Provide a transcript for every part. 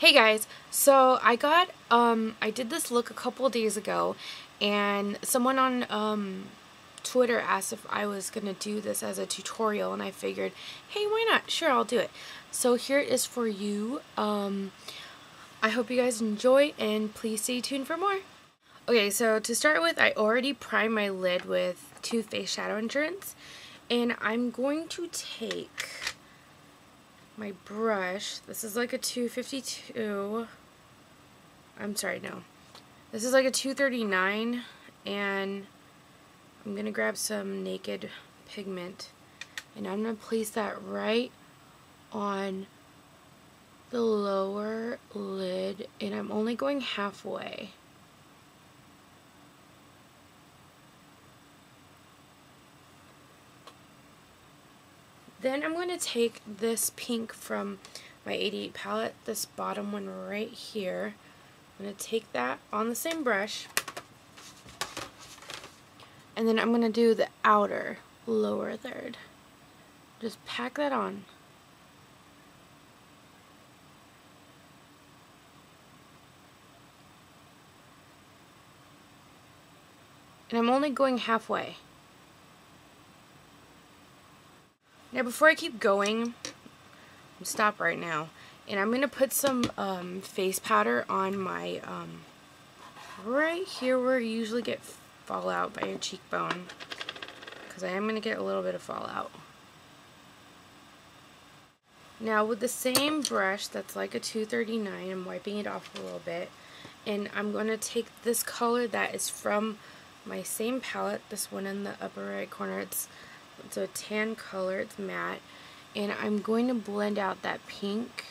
Hey guys, so I got, um, I did this look a couple days ago and someone on, um, Twitter asked if I was going to do this as a tutorial and I figured, hey, why not? Sure, I'll do it. So here it is for you. Um, I hope you guys enjoy and please stay tuned for more. Okay, so to start with, I already primed my lid with Too Faced Shadow Insurance and I'm going to take my brush. This is like a 252. I'm sorry, no. This is like a 239 and I'm going to grab some naked pigment and I'm going to place that right on the lower lid and I'm only going halfway. Then I'm going to take this pink from my 88 palette, this bottom one right here. I'm going to take that on the same brush. And then I'm going to do the outer lower third. Just pack that on. And I'm only going halfway. Now before I keep going, stop right now. And I'm going to put some um, face powder on my, um, right here where you usually get fallout by your cheekbone. Because I am going to get a little bit of fallout. Now with the same brush that's like a 239, I'm wiping it off a little bit. And I'm going to take this color that is from my same palette, this one in the upper right corner. It's it's a tan color, it's matte. And I'm going to blend out that pink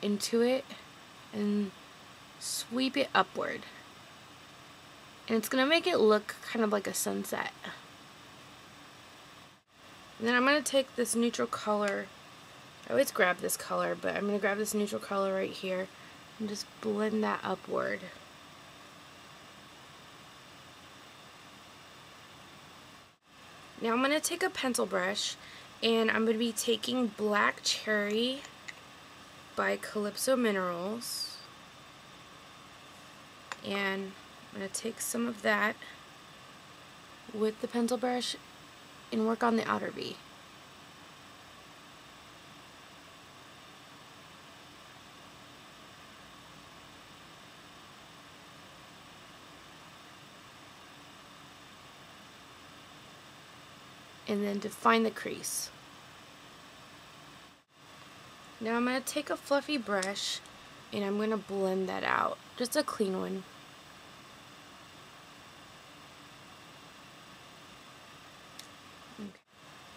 into it and sweep it upward. And it's going to make it look kind of like a sunset. And then I'm going to take this neutral color. I always grab this color, but I'm going to grab this neutral color right here and just blend that upward. Now I'm going to take a pencil brush and I'm going to be taking Black Cherry by Calypso Minerals and I'm going to take some of that with the pencil brush and work on the outer V. and then define the crease. Now I'm going to take a fluffy brush and I'm going to blend that out. Just a clean one. Okay.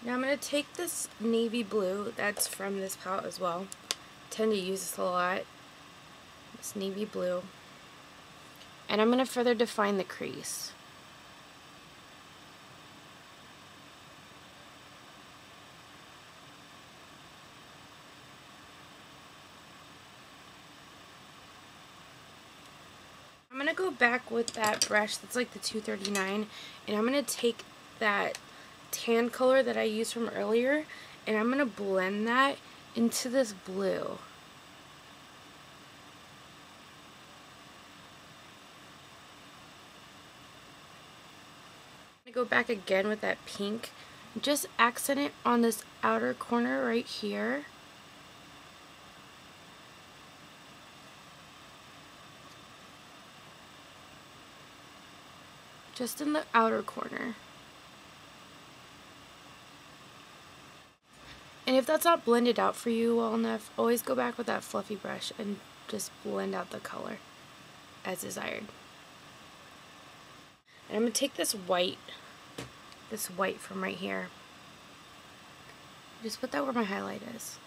Now I'm going to take this navy blue that's from this palette as well. I tend to use this a lot. This navy blue. And I'm going to further define the crease. To go back with that brush that's like the 239 and I'm going to take that tan color that I used from earlier and I'm going to blend that into this blue. Go back again with that pink. Just accent it on this outer corner right here. Just in the outer corner. And if that's not blended out for you well enough, always go back with that fluffy brush and just blend out the color as desired. And I'm going to take this white, this white from right here, just put that where my highlight is.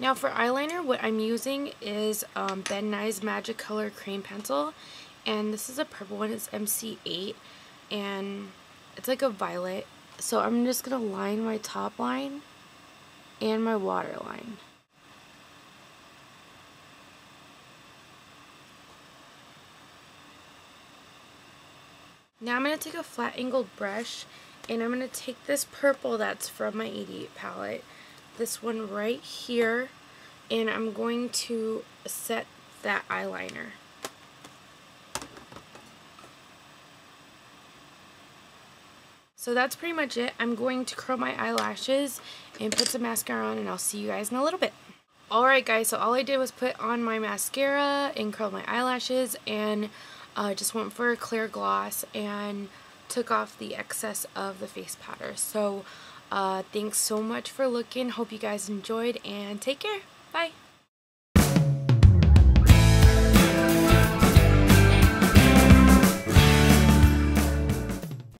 Now for eyeliner, what I'm using is um, Ben Nye's Magic Color Cream Pencil. And this is a purple one, it's MC8. And it's like a violet. So I'm just going to line my top line and my waterline. Now I'm going to take a flat angled brush And I'm going to take this purple that's from my 88 palette, this one right here, and I'm going to set that eyeliner. So that's pretty much it. I'm going to curl my eyelashes and put some mascara on and I'll see you guys in a little bit. Alright guys, so all I did was put on my mascara and curl my eyelashes and uh, just went for a clear gloss and took off the excess of the face powder. So uh, thanks so much for looking. Hope you guys enjoyed and take care. Bye.